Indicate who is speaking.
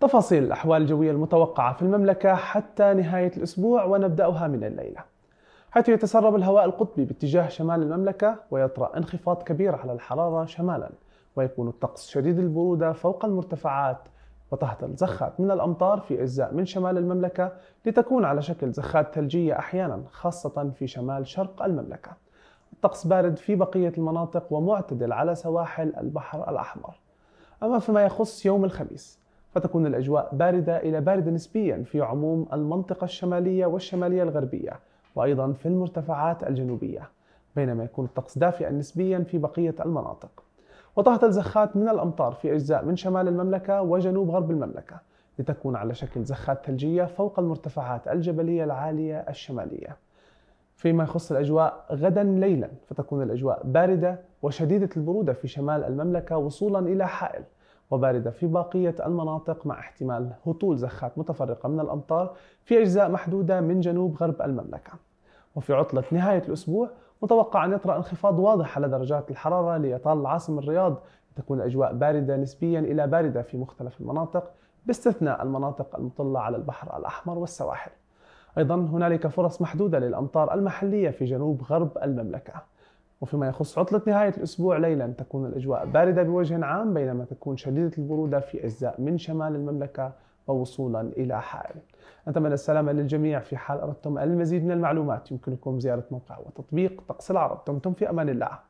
Speaker 1: تفاصيل الأحوال الجوية المتوقعة في المملكة حتى نهاية الأسبوع ونبدأها من الليلة. حيث يتسرب الهواء القطبي باتجاه شمال المملكة ويطرأ انخفاض كبير على الحرارة شمالا ويكون الطقس شديد البرودة فوق المرتفعات. وتهطل زخات من الأمطار في أجزاء من شمال المملكة لتكون على شكل زخات ثلجية أحيانا خاصة في شمال شرق المملكة. الطقس بارد في بقية المناطق ومعتدل على سواحل البحر الأحمر. أما فيما يخص يوم الخميس فتكون الأجواء باردة إلى باردة نسبيا في عموم المنطقة الشمالية والشمالية الغربية وأيضا في المرتفعات الجنوبية بينما يكون الطقس دافئا نسبيا في بقية المناطق. وتهطل زخات من الأمطار في أجزاء من شمال المملكة وجنوب غرب المملكة لتكون على شكل زخات ثلجية فوق المرتفعات الجبلية العالية الشمالية. فيما يخص الأجواء غدا ليلا فتكون الأجواء باردة وشديدة البرودة في شمال المملكة وصولا إلى حائل. وباردة. في باقية المناطق مع احتمال هطول زخات متفرقة من الأمطار في أجزاء محدودة من جنوب غرب المملكة. وفي عطلة نهاية الأسبوع متوقع أن يطرأ انخفاض واضح على درجات الحرارة ليطال العاصمة الرياض. تكون الأجواء باردة نسبيا إلى باردة في مختلف المناطق باستثناء المناطق المطلة على البحر الأحمر والسواحل. أيضا هنالك فرص محدودة للأمطار المحلية في جنوب غرب المملكة. وفيما يخص عطلة نهاية الأسبوع ليلا تكون الأجواء باردة بوجه عام بينما تكون شديدة البرودة في أجزاء من شمال المملكة ووصولا إلى حائل. نتمنى السلامة للجميع في حال أردتم المزيد من المعلومات. يمكنكم زيارة موقع وتطبيق طقس العرب. دمتم في أمان الله.